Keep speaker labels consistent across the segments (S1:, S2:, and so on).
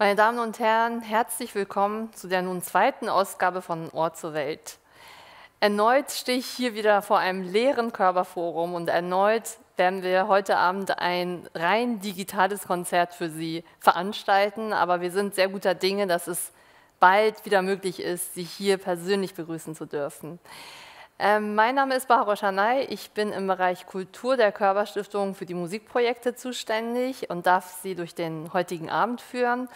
S1: Meine Damen und Herren, herzlich willkommen zu der nun zweiten Ausgabe von Ohr zur Welt. Erneut stehe ich hier wieder vor einem leeren Körperforum und erneut werden wir heute Abend ein rein digitales Konzert für Sie veranstalten, aber wir sind sehr guter Dinge, dass es bald wieder möglich ist, Sie hier persönlich begrüßen zu dürfen. Ähm, mein Name ist Baharo Schanay, ich bin im Bereich Kultur der Körperstiftung für die Musikprojekte zuständig und darf Sie durch den heutigen Abend führen.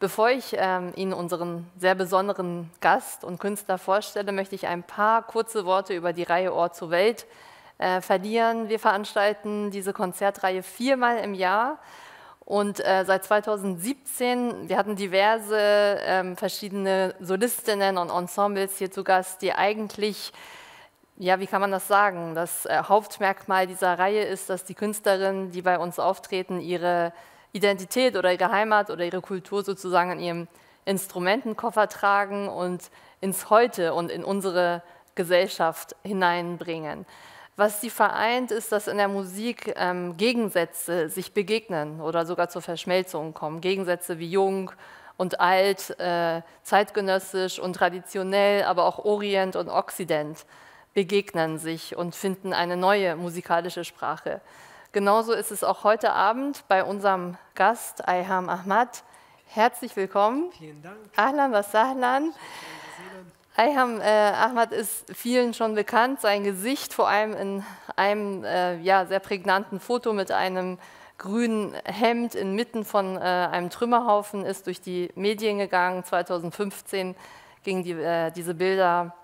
S1: Bevor ich ähm, Ihnen unseren sehr besonderen Gast und Künstler vorstelle, möchte ich ein paar kurze Worte über die Reihe Ort zur Welt äh, verlieren. Wir veranstalten diese Konzertreihe viermal im Jahr und äh, seit 2017, wir hatten diverse äh, verschiedene Solistinnen und Ensembles hier zu Gast, die eigentlich ja, wie kann man das sagen? Das äh, Hauptmerkmal dieser Reihe ist, dass die Künstlerinnen, die bei uns auftreten, ihre Identität oder ihre Heimat oder ihre Kultur sozusagen in ihrem Instrumentenkoffer tragen und ins Heute und in unsere Gesellschaft hineinbringen. Was sie vereint, ist, dass in der Musik ähm, Gegensätze sich begegnen oder sogar zur Verschmelzung kommen. Gegensätze wie jung und alt, äh, zeitgenössisch und traditionell, aber auch Orient und Okzident begegnen sich und finden eine neue musikalische Sprache. Genauso ist es auch heute Abend bei unserem Gast Ayham Ahmad. Herzlich willkommen.
S2: Vielen Dank.
S1: Ahlan was sahlan. Ayham äh, Ahmad ist vielen schon bekannt. Sein Gesicht vor allem in einem äh, ja, sehr prägnanten Foto mit einem grünen Hemd inmitten von äh, einem Trümmerhaufen ist durch die Medien gegangen. 2015 gingen die, äh, diese Bilder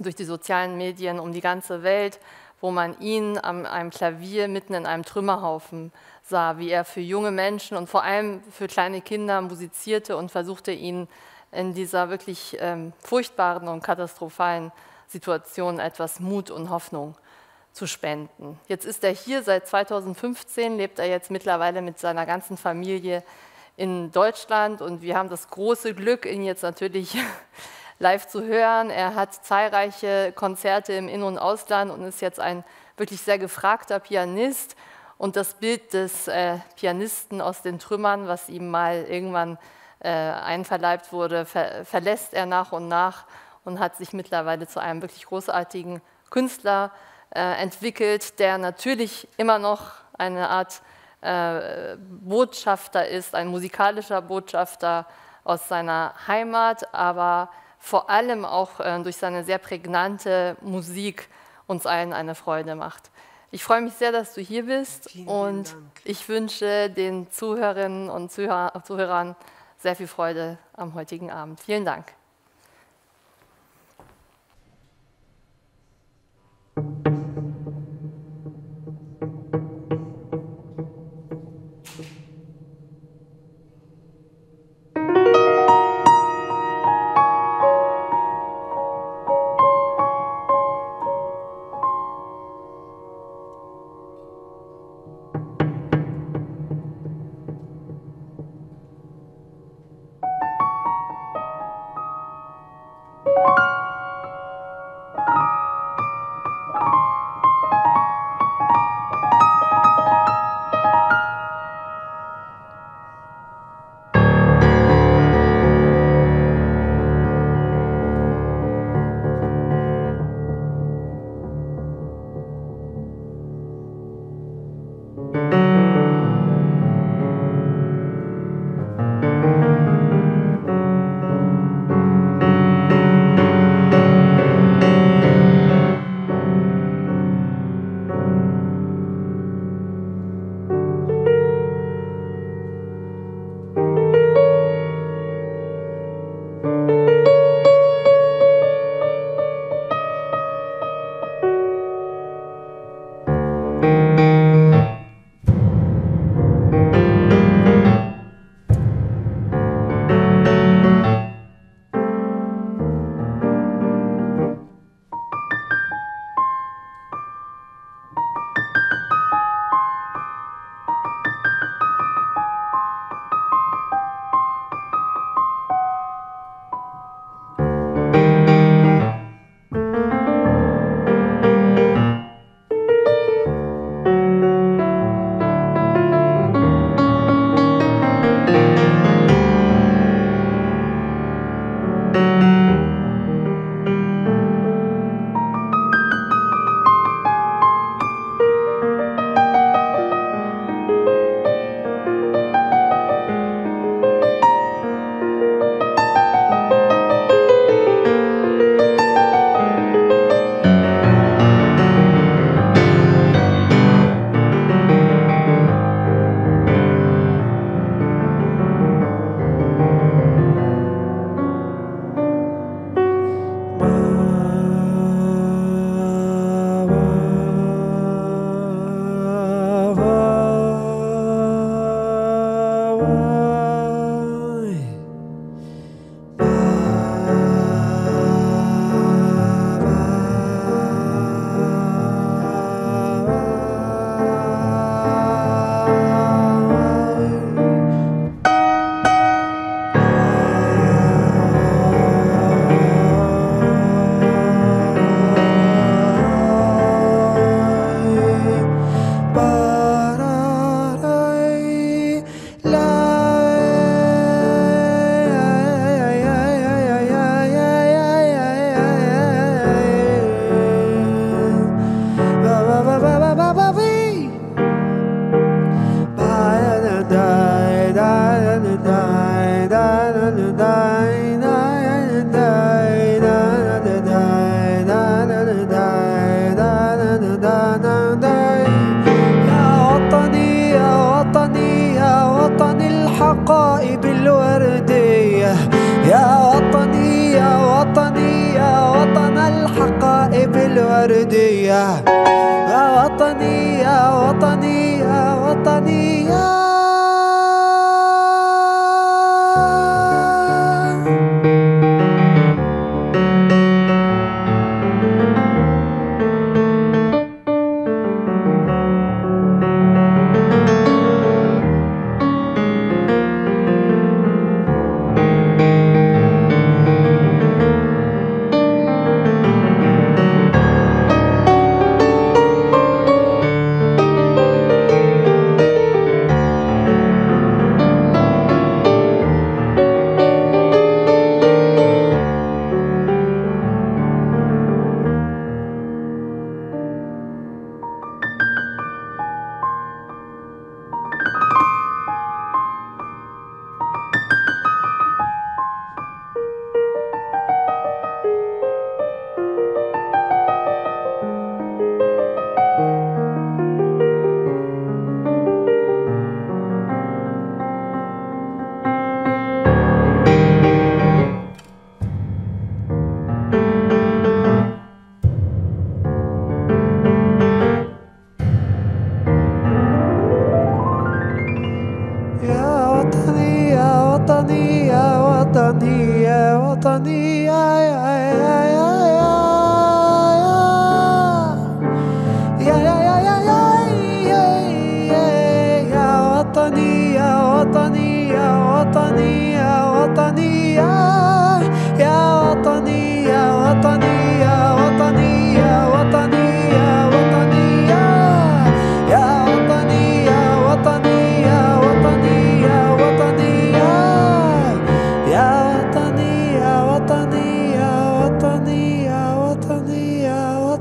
S1: durch die sozialen Medien um die ganze Welt, wo man ihn an einem Klavier mitten in einem Trümmerhaufen sah, wie er für junge Menschen und vor allem für kleine Kinder musizierte und versuchte ihnen in dieser wirklich ähm, furchtbaren und katastrophalen Situation etwas Mut und Hoffnung zu spenden. Jetzt ist er hier seit 2015, lebt er jetzt mittlerweile mit seiner ganzen Familie in Deutschland und wir haben das große Glück, ihn jetzt natürlich live zu hören. Er hat zahlreiche Konzerte im In- und Ausland und ist jetzt ein wirklich sehr gefragter Pianist. Und das Bild des äh, Pianisten aus den Trümmern, was ihm mal irgendwann äh, einverleibt wurde, ver verlässt er nach und nach und hat sich mittlerweile zu einem wirklich großartigen Künstler äh, entwickelt, der natürlich immer noch eine Art äh, Botschafter ist, ein musikalischer Botschafter aus seiner Heimat, aber vor allem auch äh, durch seine sehr prägnante Musik uns allen eine Freude macht. Ich freue mich sehr, dass du hier bist
S2: Vielen,
S1: und
S2: vielen
S1: ich wünsche den Zuhörerinnen und Zuhörern sehr viel Freude am heutigen Abend. Vielen Dank. Thank you.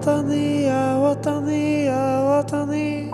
S2: وطني يا وطني يا وطني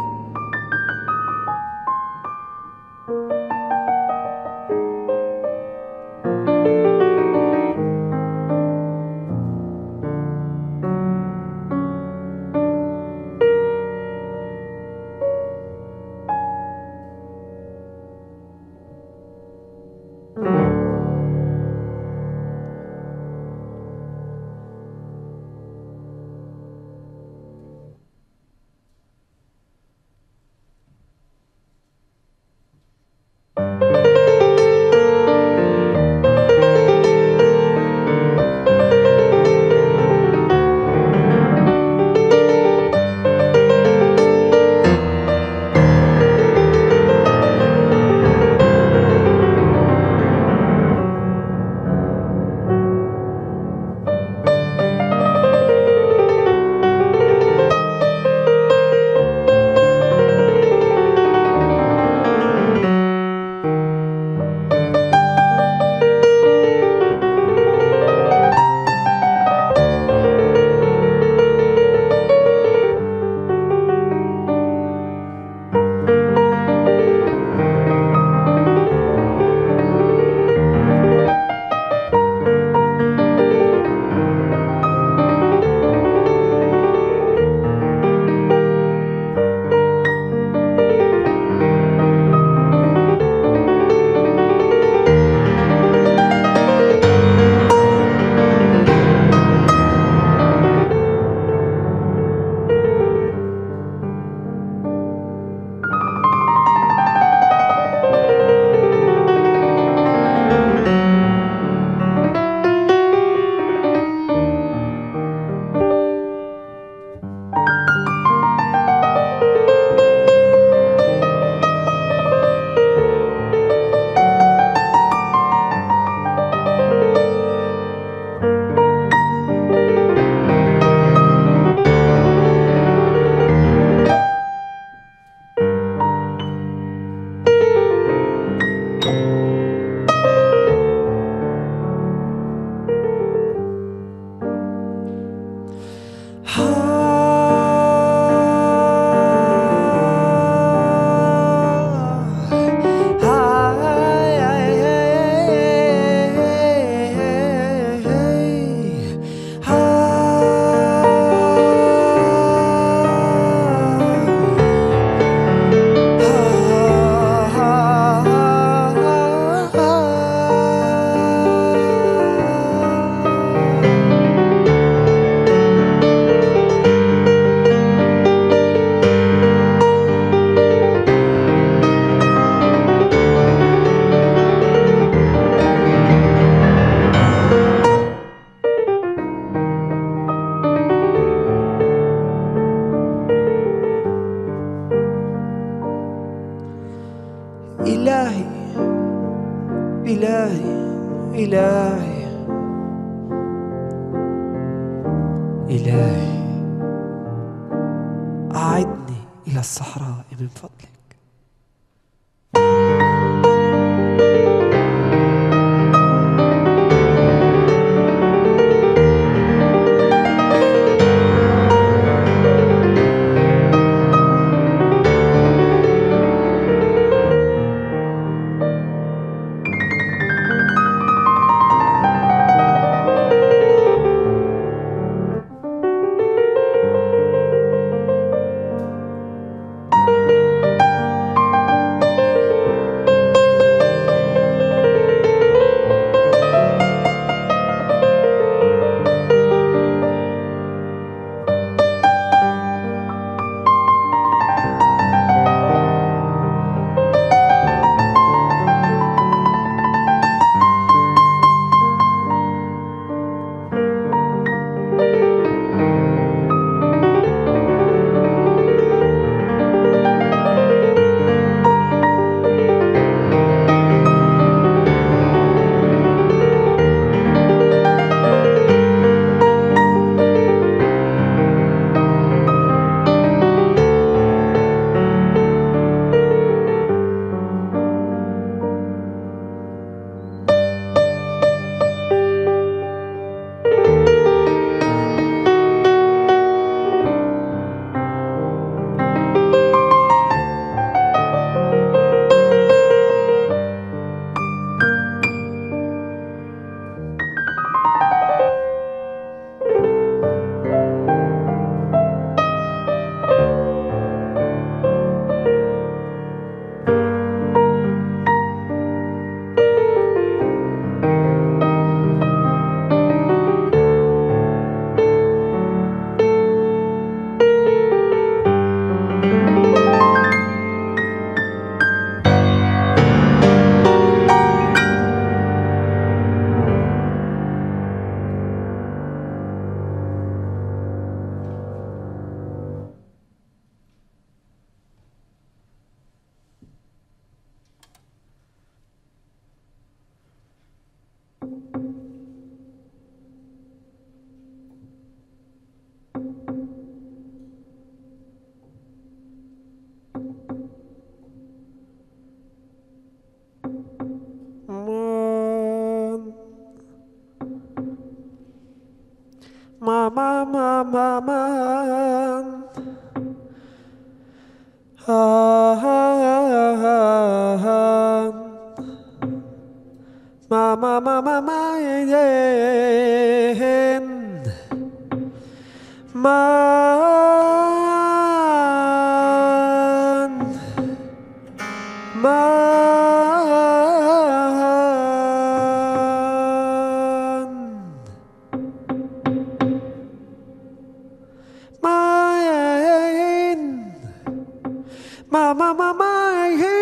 S2: my, my, my, my, hey.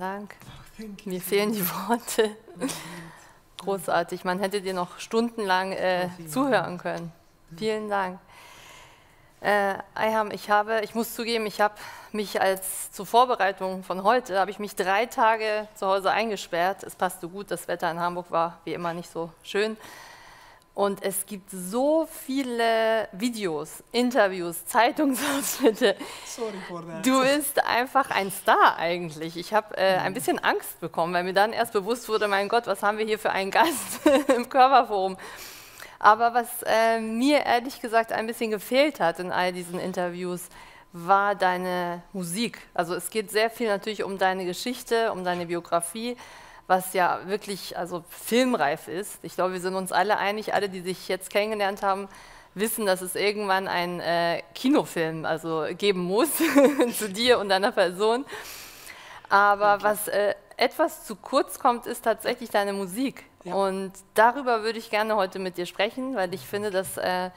S1: Vielen Dank.
S2: You.
S1: Mir fehlen die Worte. Großartig. Man hätte dir noch stundenlang äh, zuhören können. Vielen Dank. Äh, ich habe, ich muss zugeben, ich habe mich als zur Vorbereitung von heute, habe ich mich drei Tage zu Hause eingesperrt. Es passte gut, das Wetter in Hamburg war wie immer nicht so schön. Und es gibt so viele Videos, Interviews, Zeitungsausschnitte.
S2: Sorry for that.
S1: Du bist einfach ein Star eigentlich. Ich habe äh, ein bisschen Angst bekommen, weil mir dann erst bewusst wurde, mein Gott, was haben wir hier für einen Gast im Körperforum. Aber was äh, mir ehrlich gesagt ein bisschen gefehlt hat in all diesen Interviews, war deine Musik. Also es geht sehr viel natürlich um deine Geschichte, um deine Biografie, was ja wirklich also filmreif ist. Ich glaube, wir sind uns alle einig, alle, die sich jetzt kennengelernt haben, wissen, dass es irgendwann einen äh, Kinofilm also geben muss zu dir und deiner Person. Aber was äh, etwas zu kurz kommt, ist tatsächlich deine Musik.
S2: Ja.
S1: Und darüber würde ich gerne heute mit dir sprechen, weil ich finde, dass, äh,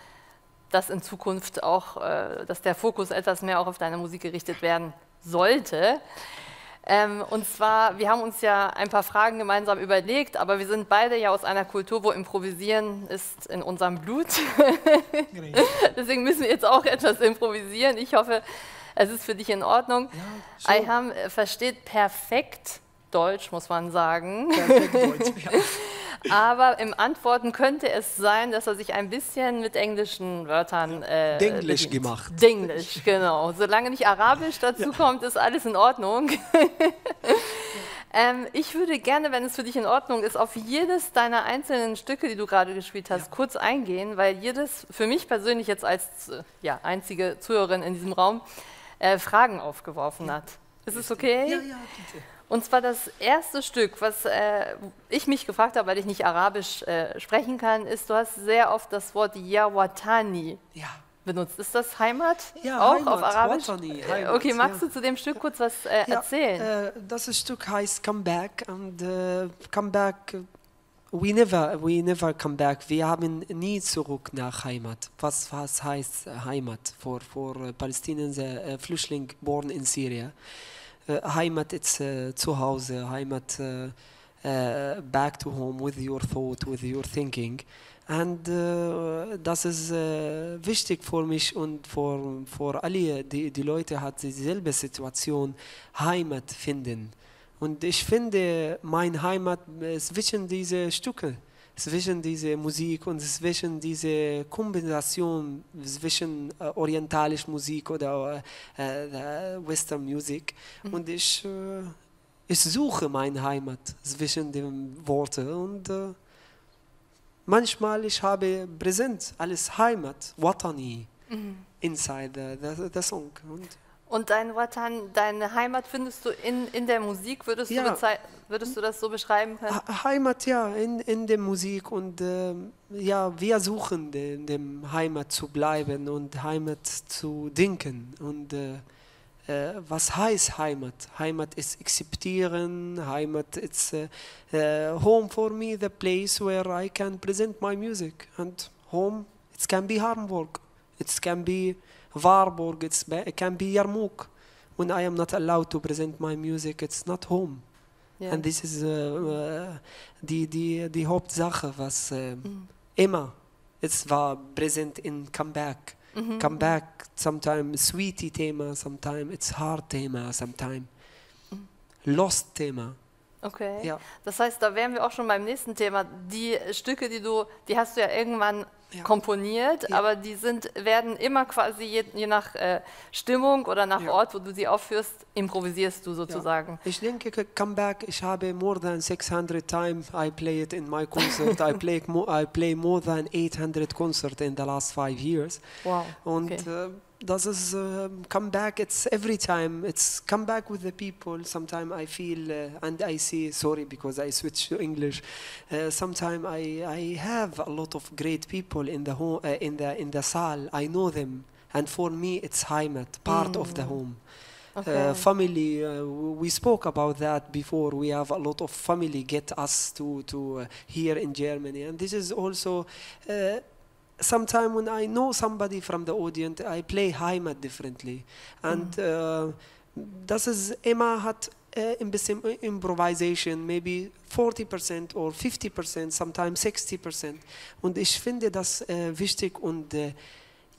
S1: dass in Zukunft auch, äh, dass der Fokus etwas mehr auch auf deine Musik gerichtet werden sollte. Ähm, und zwar, wir haben uns ja ein paar Fragen gemeinsam überlegt, aber wir sind beide ja aus einer Kultur, wo Improvisieren ist in unserem Blut.
S2: Great.
S1: Deswegen müssen wir jetzt auch etwas improvisieren. Ich hoffe, es ist für dich in Ordnung.
S2: Ja, sure.
S1: Ayham äh, versteht perfekt Deutsch, muss man sagen.
S2: Perfekt Deutsch. Ja.
S1: Aber im Antworten könnte es sein, dass er sich ein bisschen mit englischen Wörtern. Äh,
S2: Denglisch
S1: bedient.
S2: gemacht.
S1: Denglisch, genau. Solange nicht Arabisch dazu kommt, ist alles in Ordnung. ähm, ich würde gerne, wenn es für dich in Ordnung ist, auf jedes deiner einzelnen Stücke, die du gerade gespielt hast, kurz eingehen, weil jedes für mich persönlich jetzt als äh, ja, einzige Zuhörerin in diesem Raum äh, Fragen aufgeworfen hat. Ist es okay?
S2: Ja, ja, bitte.
S1: Und zwar das erste Stück, was äh, ich mich gefragt habe, weil ich nicht Arabisch äh, sprechen kann, ist, du hast sehr oft das Wort Yawatani
S2: Ja.
S1: benutzt. Ist das Heimat?
S2: Ja,
S1: auch
S2: Heimat,
S1: auf Arabisch?
S2: Watani,
S1: Äh,
S2: Heimat,
S1: okay, magst
S2: ja.
S1: du zu dem Stück kurz was äh,
S2: Ja,
S1: erzählen?
S2: äh, das Stück heißt Come Back und äh, Come Back, äh, we never, we never come back. Wir haben nie zurück nach Heimat. Was, was heißt äh, Heimat für, für Palästinenser Flüchtling born in Syrien? Äh, Heimat ist äh, zu Hause, Heimat äh, back to home with your thought, with your thinking. Und äh, das ist äh, wichtig für mich und für, für alle, die, die Leute hat dieselbe Situation, Heimat finden. Und ich finde, mein Heimat äh, zwischen diese Stücke, zwischen diese Musik und zwischen diese Kombination zwischen äh, orientalisch Musik oder äh, äh, Western Music. Und ich, äh, ich suche meine Heimat zwischen den Worten und äh, manchmal ich habe präsent alles Heimat, Watani, inside the, the, the song. Und
S1: Und dein Watan, deine Heimat findest du in, in der Musik? Würdest,
S2: Ja.
S1: du würdest du das so beschreiben können?
S2: Heimat, ja, in, in der Musik und ähm, ja, wir suchen in dem Heimat zu bleiben und Heimat zu denken. Und äh, äh, was heißt Heimat? Heimat ist akzeptieren, Heimat ist äh, äh, home for me, the place where I can present my music. And home, it can be Hamburg, it can be Warburg, it's it can be Yarmouk. When I am not allowed to present my music, it's not home. Und das ist äh, äh, die, die, die Hauptsache, was äh,
S1: Mhm.
S2: immer es war präsent in Comeback.
S1: Mhm.
S2: Comeback, sometimes sweetie Thema, sometimes it's hard Thema, sometimes lost Thema.
S1: Okay.
S2: Ja.
S1: Das heißt, da wären wir auch schon beim nächsten Thema. Die Stücke, die du, die hast du ja irgendwann
S2: Ja.
S1: komponiert,
S2: Ja.
S1: aber die sind, werden immer quasi je, je nach äh, Stimmung oder nach
S2: Ja.
S1: Ort, wo du sie aufführst, improvisierst du sozusagen.
S2: Ich denke, K- Comeback, ich habe more than 600 times I play it in my concert. I play, mo I play more than 800 concerts in the last five years.
S1: Wow.
S2: Und
S1: Okay.
S2: äh, das ist äh, comeback. It's every time. It's come back with the people. Sometimes I feel uh, and I see. Sorry because I switch to English. Uh, Sometimes I I have a lot of great people in the home uh, in the in the saal. I know them, and for me it's Heimat, part of the home.
S1: Okay.
S2: Uh, family, uh, we spoke about that before. We have a lot of family get us to, to uh, here in Germany. And this is also, uh, sometime when I know somebody from the audience, I play Heimat differently. And uh, das ist immer hat äh, ein bisschen Improvisation, maybe 40% or 50%, sometimes 60%. Und ich finde das äh, wichtig und äh,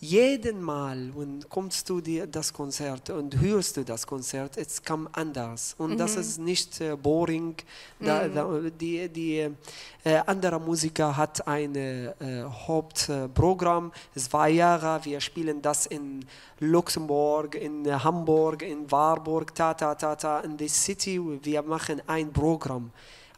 S2: jeden Mal, wenn kommst du dir das Konzert und hörst du das Konzert, es kommt anders und das ist nicht äh, boring. Da, da, die die äh, andere Musiker hat ein äh, Hauptprogramm, zwei Jahre. Wir spielen das in Luxemburg, in Hamburg, in Warburg, ta ta ta ta in the city. Wir machen ein Programm.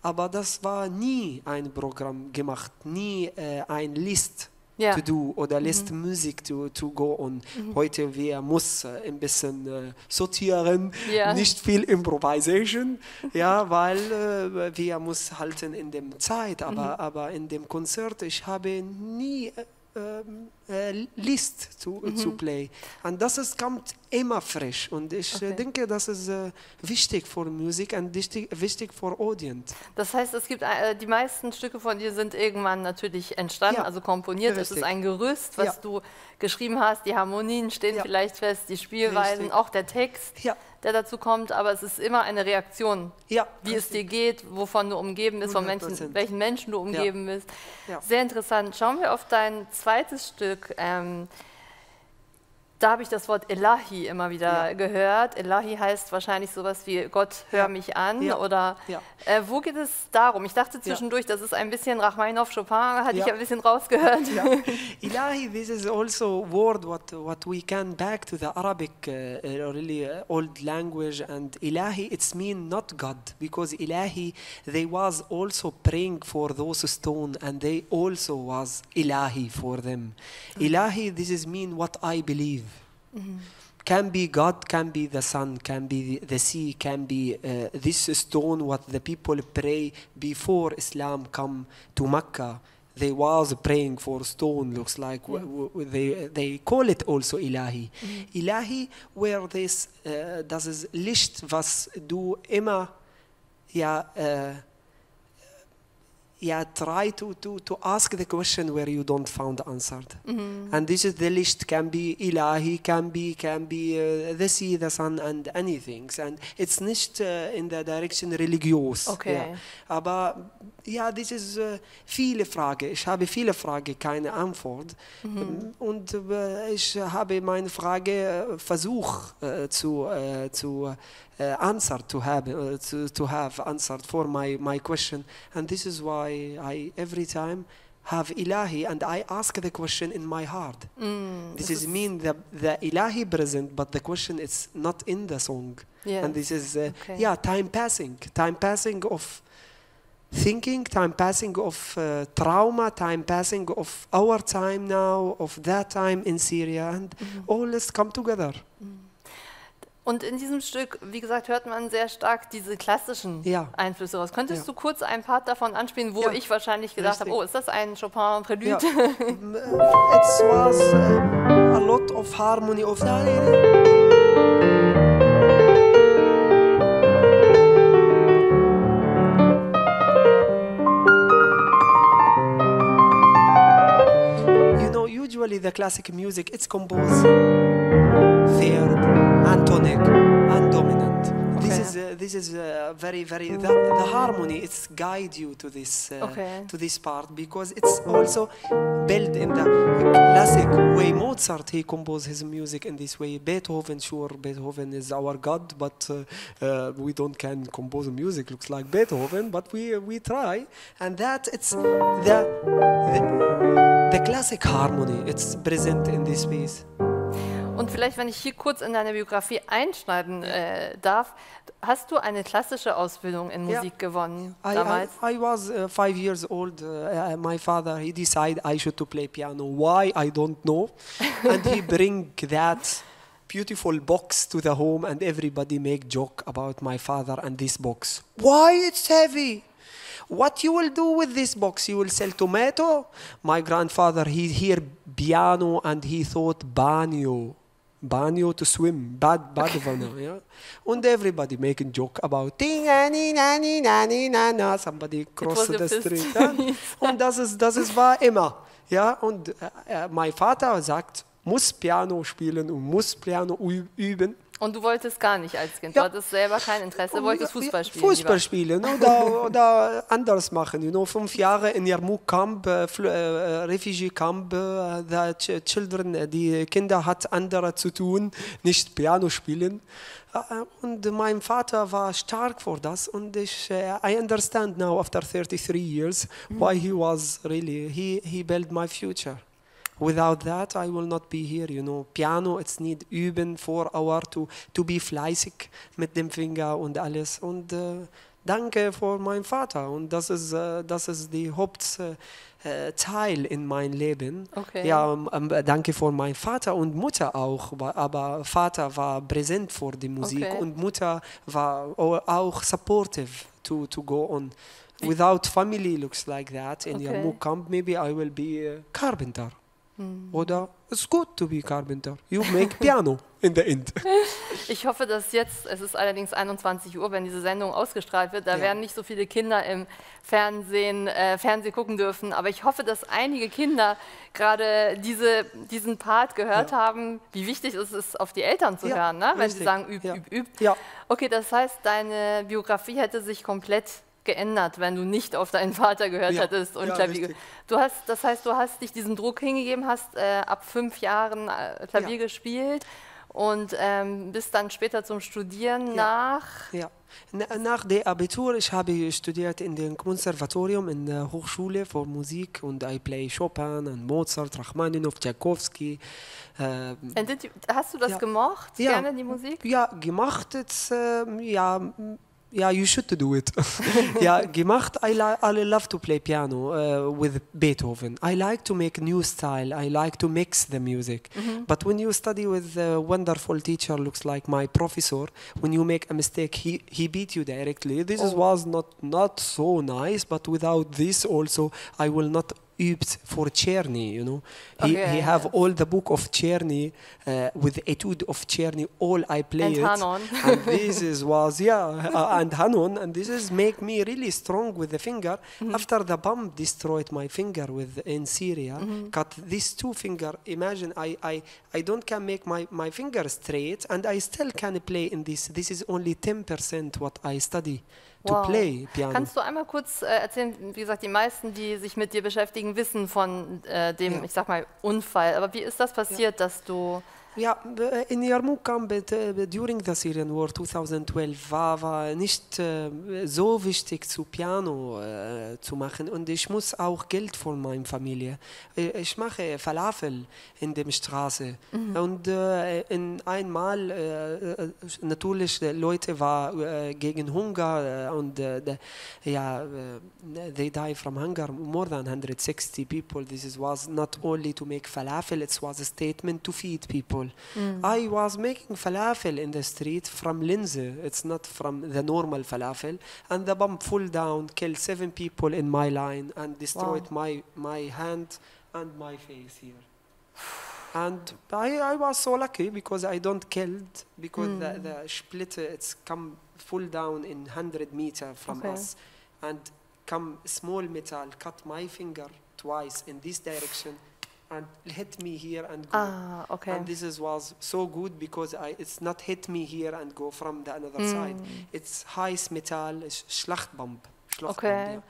S2: Aber das war nie ein Programm gemacht, nie äh, ein List
S1: Ja.
S2: to do oder List Musik to, to go on. Heute wir muss äh, ein bisschen äh, sortieren,
S1: Ja.
S2: nicht viel Improvisation, ja, weil äh, wir muss halten in dem Zeit, aber, aber in dem Konzert ich habe nie äh, ähm, äh, List zu, zu play. Und das ist, kommt immer frisch und ich
S1: Okay.
S2: äh, denke, das ist äh, wichtig für Musik und wichtig, wichtig für Audience.
S1: Das heißt, es gibt äh, die meisten Stücke von dir sind irgendwann natürlich entstanden,
S2: Ja,
S1: also komponiert. Es
S2: richtig.
S1: ist ein Gerüst, was
S2: Ja.
S1: du geschrieben hast. Die Harmonien stehen
S2: Ja.
S1: vielleicht fest, die Spielweisen,
S2: Richtig.
S1: auch der Text,
S2: Ja.
S1: Der dazu kommt. Aber es ist immer eine Reaktion,
S2: Ja,
S1: wie es dir geht, wovon du umgeben bist, von Menschen,
S2: 100%.
S1: welchen Menschen du umgeben bist.
S2: Ja.
S1: Sehr interessant. Schauen wir auf dein zweites Stück. Ähm, da habe ich das Wort Elahi immer wieder
S2: Ja.
S1: gehört. Elahi heißt wahrscheinlich sowas wie Gott, hör
S2: Ja.
S1: mich an.
S2: Ja.
S1: Oder äh, wo geht es darum? Ich dachte zwischendurch, das ist ein bisschen Rachmaninoff, Chopin, hatte ich ein bisschen rausgehört.
S2: yeah. Ilahi, this is also a word what what we can back to the Arabic uh, uh, really uh, old language and Ilahi it's mean not God because Ilahi they was also praying for those stone and they also was Ilahi for them. Ilahi this is mean what I believe. Can be God, can be the sun, can be the sea, can be uh, this stone what the people pray before Islam come to Mecca. They was praying for stone. Looks like w- w- they they call it also Ilahi. Ilahi, where this uh, das ist Licht, was du immer ja uh, yeah, try to, to, to ask the question where you don't found answered. And this is the list can be ilahi, can be can be uh, the sea, the sun, and anything. And it's not uh, in the direction religious.
S1: Okay.
S2: Ja. Aber ja, das ist uh, viele Fragen. Ich habe viele Fragen, keine Antwort. Und äh, ich habe meine Frage äh, versucht äh, zu, äh, zu uh, answer to have uh, to, to have answered for my, my question and this is why I every time have ilahi and I ask the question in my heart this is mean the, the ilahi present but the question is not in the song
S1: Yes.
S2: and this is uh,
S1: Okay.
S2: yeah time passing time passing of thinking time passing of uh, trauma time passing of our time now of that time in Syria and all this come together
S1: Und in diesem Stück, wie gesagt, hört man sehr stark diese klassischen
S2: Ja.
S1: Einflüsse raus. Könntest
S2: Ja.
S1: du kurz ein Part davon anspielen, wo
S2: Ja.
S1: ich wahrscheinlich gedacht habe, oh, ist das ein Chopin-Prälude?
S2: Yeah. Mm, uh, it was uh, a lot of harmony of usually the classic music it's composed third and tonic and dominant. This is uh, this is uh, very very the, the harmony it's guide you to this uh,
S1: Okay.
S2: to this part because it's also built in the classic way. Mozart he composed his music in this way. Beethoven, sure, Beethoven is our god, but uh, uh, we don't can compose music looks like Beethoven, but we we try, and that it's the the, the classic harmony. It's present in this piece.
S1: Und vielleicht, wenn ich hier kurz in deine Biografie einschneiden äh, darf, hast du eine klassische Ausbildung in. Musik gewonnen
S2: I, I,
S1: damals?
S2: I was uh, five years old. Uh, my father he decided I should to play piano. Why I don't know, and he bring that beautiful box to the home, and everybody make joke about my father and this box. Why it's heavy? What you will do with this box? You will sell tomato? My grandfather he hear piano and he thought banyo. Banyo to swim, bad badavana, yeah. And everybody making joke about nani nani nani nana. Somebody cross
S1: a
S2: the street. Ja? Und das ist, das ist war immer. Ja, und äh, mein Vater sagt, muss Piano spielen und muss Piano üben.
S1: Und du wolltest gar nicht als Kind,
S2: Ja.
S1: du hattest selber kein Interesse, wolltest Fußball spielen.
S2: Fußball spielen oder, oder anders machen. You know, fünf Jahre in Yarmouk Camp, äh, Fl- äh, Refugee Camp, äh, the ch children, äh, die Kinder hat andere zu tun, nicht Piano spielen. Äh, Und mein Vater war stark vor das und ich, äh, I understand now after 33 years why he was really, he, he built my future. Without that, I will not be here. You know, Piano, it's need üben four hour to to be fleißig mit dem Finger und alles. Und äh, danke für meinen Vater. Und das ist äh, das ist die Hauptteil äh, in meinem Leben.
S1: Okay.
S2: Ja, ähm, ähm, danke für meinen Vater und Mutter auch. Aber Vater war präsent für die Musik
S1: Okay.
S2: und Mutter war au- auch supportive to to go on. Without family looks like that in
S1: Okay.
S2: Yarmouk camp, maybe I will be a carpenter.
S1: Hm.
S2: Oder it's good to be carpenter. You make piano in the end.
S1: Ich hoffe, dass jetzt, es ist allerdings 21 Uhr, wenn diese Sendung ausgestrahlt wird, da
S2: Ja.
S1: werden nicht so viele Kinder im Fernsehen, äh, Fernsehen gucken dürfen. Aber ich hoffe, dass einige Kinder gerade diese, diesen Part gehört
S2: Ja.
S1: haben, wie wichtig es ist, auf die Eltern zu
S2: Ja,
S1: hören, ne? wenn sie
S2: richtig.
S1: sagen, üb, üb, üb. Okay, das heißt, deine Biografie hätte sich komplett geändert, wenn du nicht auf deinen Vater gehört
S2: Ja,
S1: hättest und
S2: ja,
S1: Klavier.
S2: richtig.
S1: Du hast, das heißt, du hast dich diesem Druck hingegeben, hast äh, ab fünf Jahren äh, Klavier
S2: Ja.
S1: gespielt und ähm, bist dann später zum Studieren nach.
S2: Ja. Na- Nach dem Abitur, ich habe studiert in dem Konservatorium in der Hochschule für Musik und I play Chopin und Mozart, Rachmaninoff, Tchaikovsky. Äh,
S1: hast du das
S2: Ja.
S1: gemocht,
S2: Ja.
S1: gerne die Musik?
S2: ja, gemacht, it's, ähm, ja, ja, you should do it. yeah, gemacht, I, li I love to play piano uh, with Beethoven. I like to make new style. I like to mix the music. But when you study with a wonderful teacher, looks like my professor, when you make a mistake, he, he beat you directly. This
S1: Oh.
S2: was not, not so nice, but without this also, I will not übt for Czerny, you know. He,
S1: Okay,
S2: he have all the book of Czerny uh, with etude of Czerny, all I play
S1: And. Hanon.
S2: and this is was yeah, uh, and Hanon, and this is make me really strong with the finger.
S1: Mm-hmm.
S2: After the bomb destroyed my finger with in Syria,
S1: Mm-hmm.
S2: cut these two finger. Imagine I, I I don't can make my my finger straight, and I still can play in this. This is only ten percent what I study
S1: Wow.
S2: play piano.
S1: Kannst du einmal kurz äh, erzählen, wie gesagt, die meisten, die sich mit dir beschäftigen, wissen von äh, dem,
S2: Ja.
S1: ich sag mal, Unfall. Aber wie ist das passiert, dass du.
S2: Ja, äh, in Yarmouk Camp äh, during the Syrian War 2012 war, war nicht äh, so wichtig zu Piano äh, zu machen und ich muss auch Geld von meiner Familie. Ich mache Falafel in der Straße und äh, in einmal natürlich die Leute war äh, gegen Hunger und ja they die from hunger more than 160 people. This is, was not only to make falafel, it was a statement to feed people. Mm. I was making falafel in the street from Linze. It's not from the normal falafel. And the bomb fell down, killed seven people in my line, and destroyed my, my hand and my face here. And I, I was so lucky because I don't killed because the, mm. the split it's come full down in 100 meter from
S1: Okay.
S2: us and come small metal cut my finger twice in this direction and hit me here and go.
S1: Ah, okay.
S2: And this is, was so good because I, it's not hit me here and go from the another side. It's heiß Metall, it's Schlachtbomb. Schlachtbomb
S1: Okay.
S2: ja.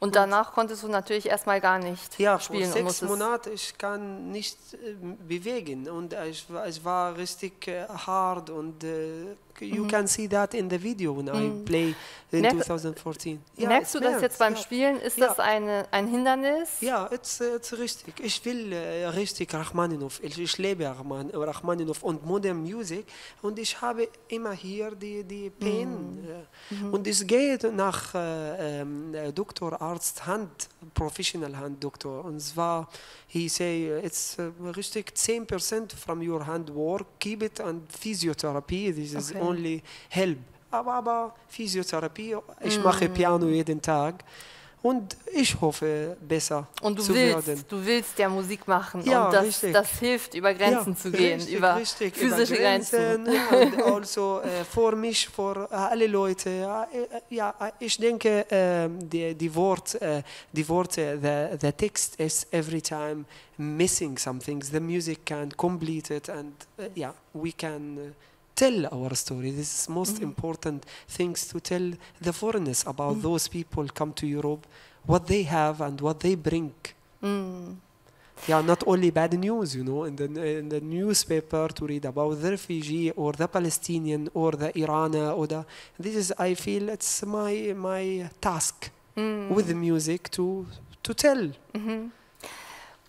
S1: Und danach konntest du natürlich erstmal gar nicht
S2: Ja,
S1: spielen. und
S2: sechs Monaten ich kann nicht äh, bewegen und ich, war- ich war richtig äh, hart und äh, you can see that in the video when I play in
S1: Merk-
S2: 2014.
S1: Merkst
S2: es
S1: du das jetzt beim
S2: ja.
S1: Spielen? Ist
S2: Ja.
S1: das eine, ein Hindernis?
S2: Ja, it's, äh, it's richtig. Ich will äh, richtig Rachmaninoff. Ich, ich lebe Rachman, Rachmaninoff und Modern Music und ich habe immer hier die, die Pain. Äh, Und es geht nach äh, ähm, äh, Doktor, Arzt, Hand, Professional Hand Doktor. Und zwar, he say, uh, it's uh, richtig 10% from your hand work, keep it and Physiotherapy, this is
S1: Okay.
S2: Only help. Aber, aber Physiotherapie, ich mache Piano jeden Tag und ich hoffe besser
S1: Und du
S2: zu
S1: willst,
S2: werden.
S1: du willst ja Musik machen
S2: Ja,
S1: und das, das hilft, über Grenzen
S2: Ja,
S1: zu gehen,
S2: richtig,
S1: über
S2: richtig,
S1: physische
S2: über
S1: Grenzen.
S2: und also äh, für mich, für äh, alle Leute. Ja, äh, ja äh, ich denke, ähm, die, die, Wort, äh, die Worte, the, the text is every time missing something. The music can complete it and uh, yeah, we can uh, tell our story. This is most mm-hmm. important things to tell the foreigners about mm. those people come to Europe, what they have and what they bring. Mm. Yeah, not only bad news, you know, in the, in the newspaper to read about the refugee or the Palestinian or the Iranian or the. This is, I feel, it's my my task mm. with the music to to tell. Mm-hmm.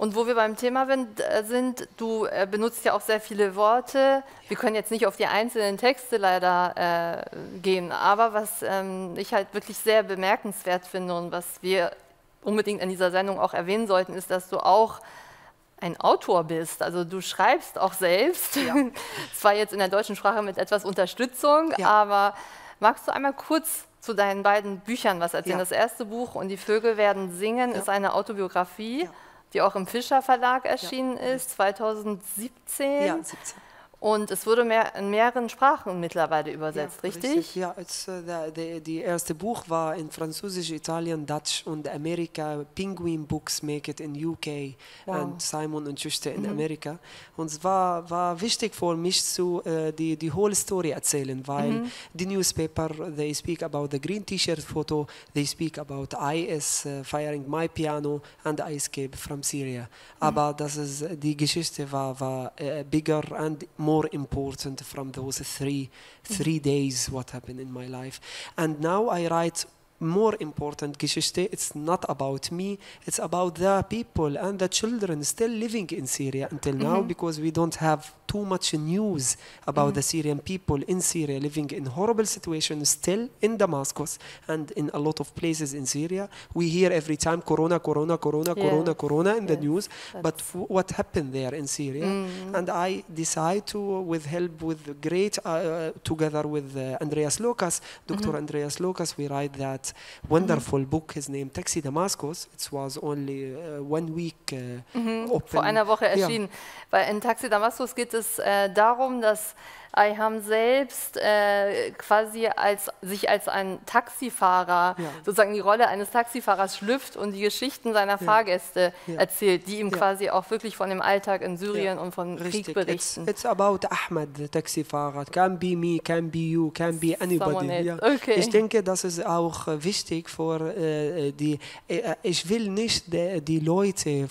S1: Und wo wir beim Thema äh, sind, du äh, benutzt ja auch sehr viele Worte. Wir können jetzt nicht auf die einzelnen Texte leider äh, gehen, aber was ähm, ich halt wirklich sehr bemerkenswert finde und was wir unbedingt in dieser Sendung auch erwähnen sollten, ist, dass du auch ein Autor bist. Also du schreibst auch selbst, zwar jetzt in der deutschen Sprache mit etwas Unterstützung,
S2: Ja.
S1: aber magst du einmal kurz zu deinen beiden Büchern was erzählen?
S2: Ja.
S1: Das erste Buch und die Vögel werden singen ist eine Autobiografie,
S2: Ja.
S1: Die auch im Fischer Verlag erschienen ist, 2017.
S2: Ja, 17.
S1: Und es wurde mehr, in mehreren Sprachen mittlerweile übersetzt, richtig?
S2: Ja, it's, uh, the, the, die erste Buch war in Französisch, Italien, Dutch und Amerika. Penguin Books make it in UK
S1: Wow.
S2: und Simon und Schuster in Amerika. Und es war, war wichtig für mich zu uh, die, die whole Story erzählen, weil die Newspaper, they speak about the green T-shirt photo, they speak about IS uh, firing my piano and I escape from Syria. Aber das ist, die Geschichte war, war uh, bigger and more important from those three three days what happened in my life. And now I write more important Geschichte. It's not about me. It's about the people and the children still living in Syria until now because we don't have too much news about the Syrian people in Syria living in horrible situations still in Damascus and in a lot of places in Syria. We hear every time Corona, Corona, Corona, Corona, Corona in the news. But f- what happened there in Syria? And I decide to, with help with great, uh, together with uh, Andreas Lucas, Dr. Andreas Lucas, we write that wonderful book. His name Taxi Damascus. It was only uh, one week uh, open.
S1: Vor einer Woche
S2: Ja.
S1: erschienen. Weil in Taxi Damaskus geht es äh, darum, dass Ayham selbst äh, quasi als, sich als ein Taxifahrer,
S2: Ja.
S1: sozusagen die Rolle eines Taxifahrers schlüpft und die Geschichten seiner Fahrgäste
S2: Ja.
S1: erzählt, die ihm
S2: Ja.
S1: quasi auch wirklich von dem Alltag in Syrien und von Krieg
S2: Richtig. It's,
S1: berichten.
S2: it's about Ahmed, the Taxifahrer. Can be me, can be you, can be anybody. Ja.
S1: Okay.
S2: Ich denke, das ist auch äh, wichtig für äh, die. Äh, ich will nicht die, die Leute äh,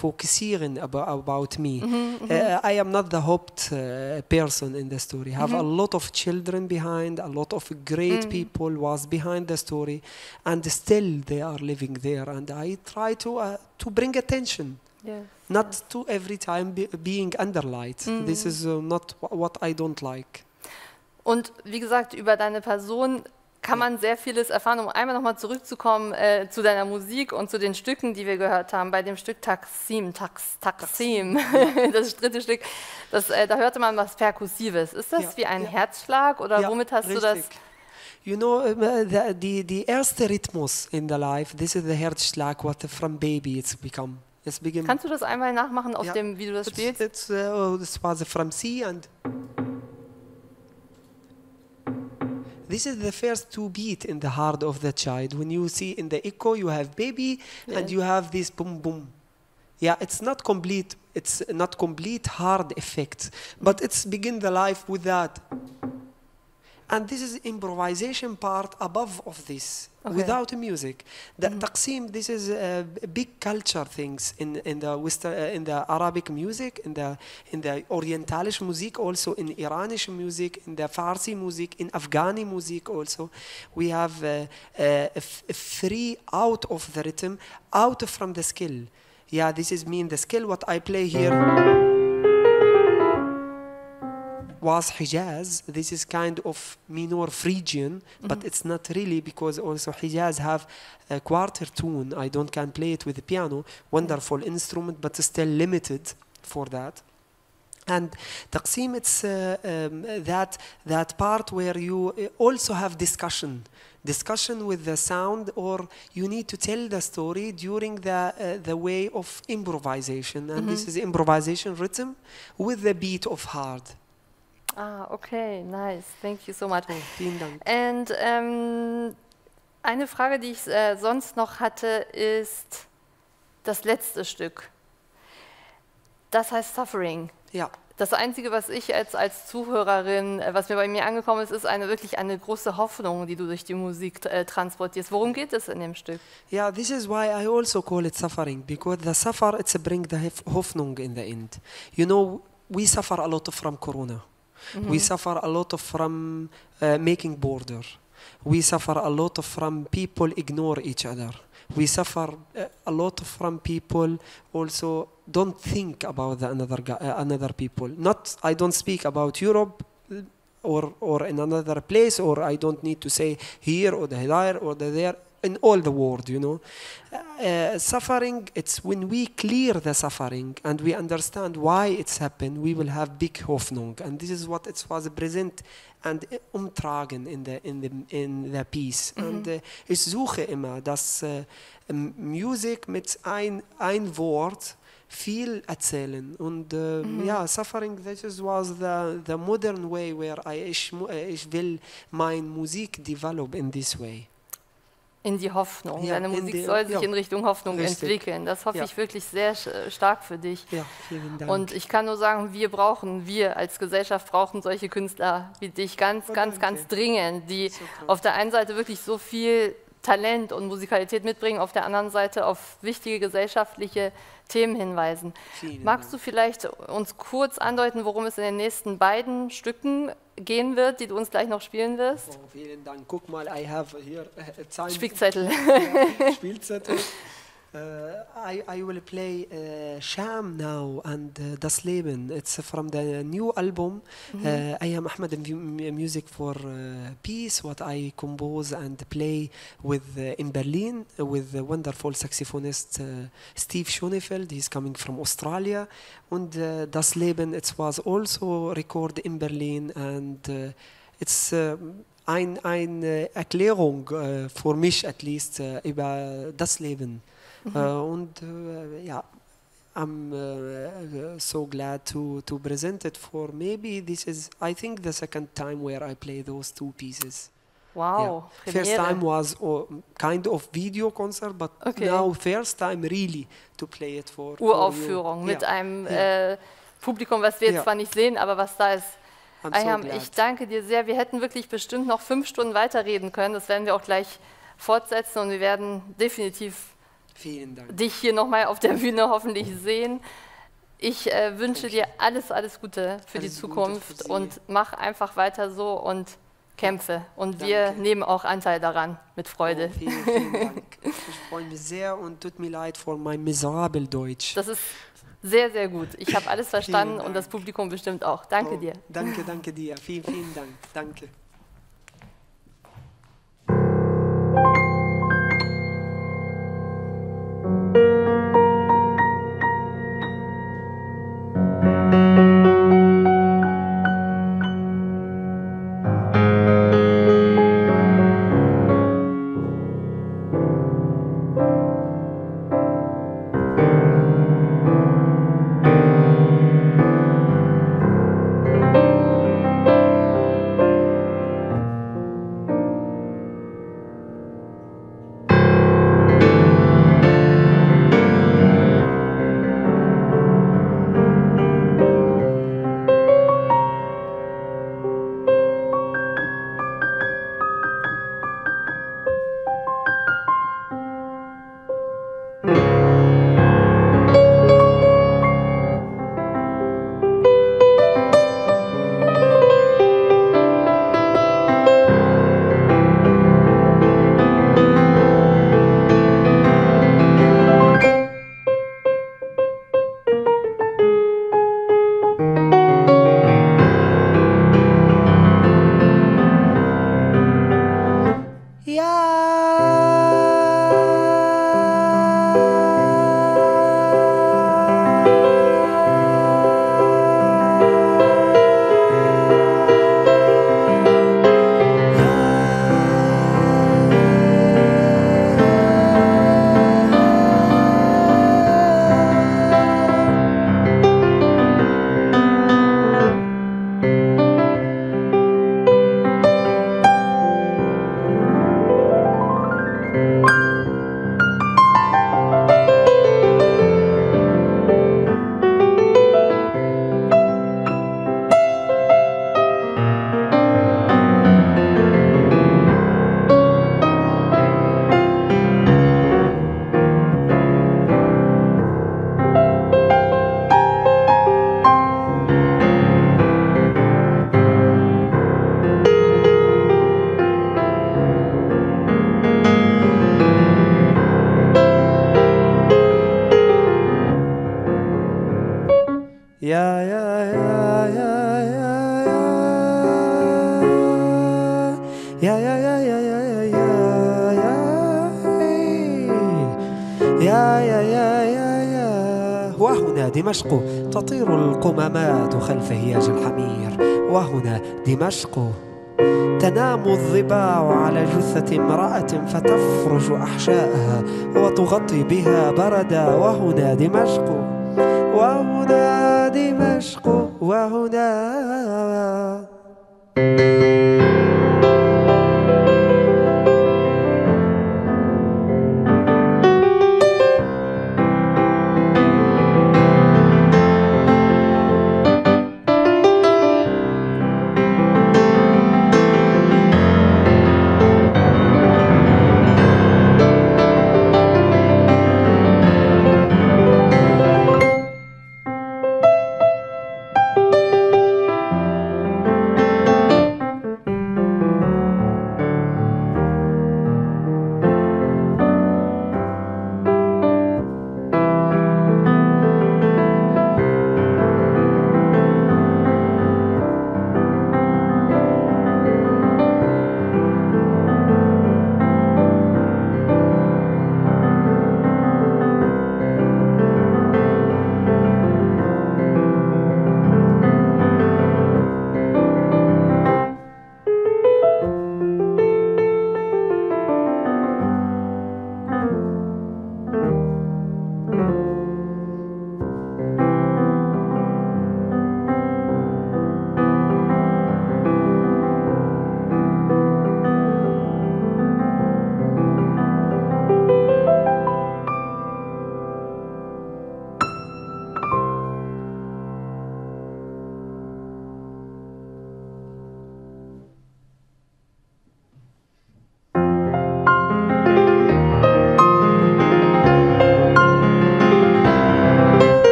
S2: fokussieren about, about me. Äh, I am not the uh, person in the story. I have a lot of children behind, a lot of great people was behind the story, and still they are living there. And I try to uh, to bring attention.
S1: Yes.
S2: Not to every time be, being underlight. This is uh, not wh- what I don't like.
S1: Und wie gesagt, über deine Person kann man sehr vieles erfahren. Um einmal nochmal zurückzukommen äh, zu deiner Musik und zu den Stücken, die wir gehört haben. Bei dem Stück Taksim, Tax, Taksim, das dritte Stück, das, äh, da hörte man was Perkussives. Ist das
S2: Ja,
S1: wie ein
S2: ja.
S1: Herzschlag oder
S2: Ja,
S1: womit hast du das?
S2: richtig. You know, um, uh, the, the, the erste Rhythmus in the life, this is the Herzschlag, what from baby it's become. It's begin.
S1: Kannst du das einmal nachmachen auf dem, wie du das
S2: It's,
S1: spielst?
S2: it's, uh, this was from C and this is the first two beat in the heart of the child. When you see in the echo, you have baby and you have this boom boom. Yeah, it's not complete. It's not complete hard effect, but it's begin the life with that. And this is improvisation part above of this,
S1: Okay.
S2: without music. The taqsim, this is a big culture things in, in the Western, uh, in the Arabic music, in the in the Orientalish music, also in Iranish music, in the Farsi music, in Afghani music also. We have uh, uh, f- three out of the rhythm, out from the skill. Yeah, this is mean the skill. What I play here was Hijaz. This is kind of minor Phrygian, but it's not really because also Hijaz have a quarter tune. I don't can play it with the piano. Wonderful instrument, but still limited for that. And taqsim, it's uh, um, that that part where you uh, also have discussion, discussion with the sound, or you need to tell the story during the uh, the way of improvisation. And this is improvisation rhythm with the beat of hard.
S1: Ah, okay, nice. Thank you so much.
S2: Oh, vielen Dank.
S1: Und ähm, eine Frage, die ich äh, sonst noch hatte, ist das letzte Stück. Das heißt Suffering.
S2: Ja,
S1: Das Einzige, was ich als, als Zuhörerin, äh, was mir bei mir angekommen ist, ist eine wirklich eine große Hoffnung, die du durch die Musik äh, transportierst. Worum geht es in dem Stück?
S2: Yeah, this is why I also call it suffering because the suffer it's a bring the Hoffnung in the end. You know, we suffer a lot from Corona. We suffer a lot of from uh, making border. We suffer a lot of from people ignore each other. We suffer uh, a lot from people also don't think about the another uh, another people. Not I don't speak about Europe uh, or or in another place or I don't need to say here or the there or the there in all the world you know. Uh, suffering it's when we clear the suffering and we understand why it's happened we will have big hoffnung. And this is what it was present and umtragen in the in the in the piece. And uh, ich suche immer dass uh, m- Music mit ein ein Wort viel erzählen. Und äh, ja suffering this is was the the modern way where I ich, äh, ich will mein Musik develop in this way
S1: In die Hoffnung.
S2: Ja,
S1: Deine
S2: in
S1: Musik
S2: die-
S1: soll sich
S2: ja.
S1: in Richtung Hoffnung
S2: Richtig.
S1: entwickeln. Das hoffe
S2: Ja.
S1: ich wirklich sehr äh, stark für dich.
S2: ja vielen Dank
S1: Und ich kann nur sagen, wir brauchen, wir als Gesellschaft brauchen solche Künstler wie dich ganz,
S2: Oh,
S1: ganz,
S2: danke.
S1: ganz dringend, die
S2: So
S1: auf der einen Seite wirklich so viel Talent und Musikalität mitbringen, auf der anderen Seite auf wichtige gesellschaftliche Themen hinweisen.
S2: Vielen
S1: Magst du vielleicht uns kurz andeuten, worum es in den nächsten beiden Stücken gehen wird, die du uns gleich noch spielen wirst?
S2: Oh, vielen Dank. Guck mal, I have here time.
S1: Spickzettel.
S2: Ja, Spielzettel. Uh, I, I will play uh, Sham now and uh, Das Leben. It's from the new album. Uh, I am Ahmed in music for uh, peace. What I compose and play with uh, in Berlin with the wonderful saxophonist Steve Schonefeld. He's coming from Australia. And Das Leben. It was also recorded in Berlin and it's. Ein, eine Erklärung äh, für mich at least äh, über das Leben. Äh, und äh, ja, I'm uh, so glad to, to present it for maybe this is I think the second time where I play those two pieces.
S1: Wow,
S2: Yeah. First time was uh, kind of video concert, but
S1: Okay.
S2: now first time really to play it for for.
S1: Uraufführung mit
S2: Yeah,
S1: einem
S2: Ja.
S1: äh, Publikum, was wir jetzt zwar nicht sehen, aber was da ist.
S2: So
S1: ich danke dir sehr. Wir hätten wirklich bestimmt noch fünf Stunden weiterreden können. Das werden wir auch gleich fortsetzen und wir werden definitiv. Dich hier nochmal auf der Bühne hoffentlich sehen. Ich äh, wünsche dir alles, alles Gute für die
S2: Alles Gute
S1: Zukunft
S2: für
S1: und mach einfach weiter so und kämpfe. Und wir
S2: Danke.
S1: nehmen auch Anteil daran mit Freude.
S2: Oh, vielen, vielen Dank. Ich freue mich sehr und tut mir leid für mein miserabel Deutsch.
S1: Das ist sehr, sehr gut. Ich habe alles verstanden und das Publikum bestimmt auch. Danke
S2: Oh,
S1: dir.
S2: Danke, danke dir. Vielen, vielen Dank. Danke. يا يا يا يا يا يا يا يا يا يا يا يا يا يا وهنا دمشق تطير القمامات خلف هياج الحمير وهنا دمشق تنام الظباع على جثة امرأة فتفرج أحشاءها وتغطي بها بردا وهنا دمشق وهنا دمشق وهنا